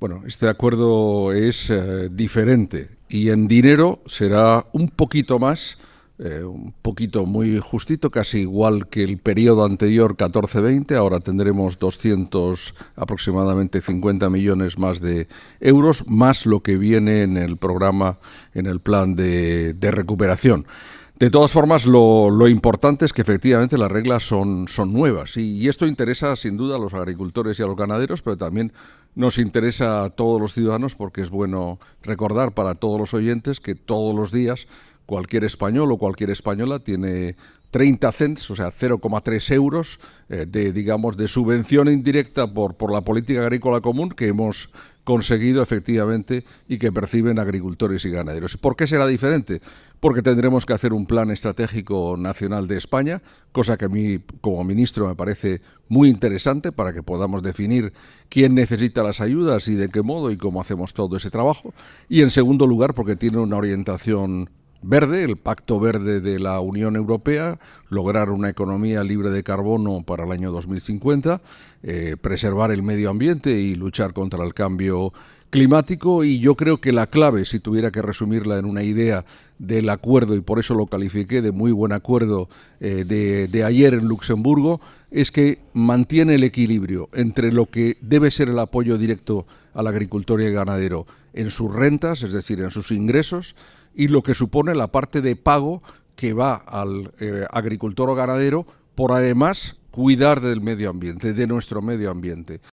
Bueno, este acuerdo es eh, diferente y en dinero será un poquito más, eh, un poquito muy justito, casi igual que el periodo anterior 14-20. Ahora tendremos 200, aproximadamente 50 millones más de euros, más lo que viene en el programa, en el plan de recuperación. De todas formas, lo, importante es que efectivamente las reglas son, son nuevas y, esto interesa sin duda a los agricultores y a los ganaderos, pero también nos interesa a todos los ciudadanos porque es bueno recordar para todos los oyentes que todos los días cualquier español o cualquier española tiene 30 cents, o sea, 0,3 euros eh, de, digamos, de subvención indirecta por, por la política agrícola común que hemos conseguido efectivamente y que perciben agricultores y ganaderos. ¿Por qué será diferente? Porque tendremos que hacer un plan estratégico nacional de España, cosa que a mí como ministro me parece muy interesante para que podamos definir quién necesita las ayudas y de qué modo y cómo hacemos todo ese trabajo. Y en segundo lugar, porque tiene una orientación verde, el Pacto Verde de la Unión Europea, lograr una economía libre de carbono para el año 2050, eh, preservar el medio ambiente y luchar contra el cambio climático. Y yo creo que la clave, si tuviera que resumirla en una idea del acuerdo, y por eso lo califiqué de muy buen acuerdo eh, de, de ayer en Luxemburgo, es que mantiene el equilibrio entre lo que debe ser el apoyo directo al agricultor y ganadero en sus rentas, es decir, en sus ingresos, y lo que supone la parte de pago que va al eh, agricultor o ganadero por además cuidar del medio ambiente, de nuestro medio ambiente.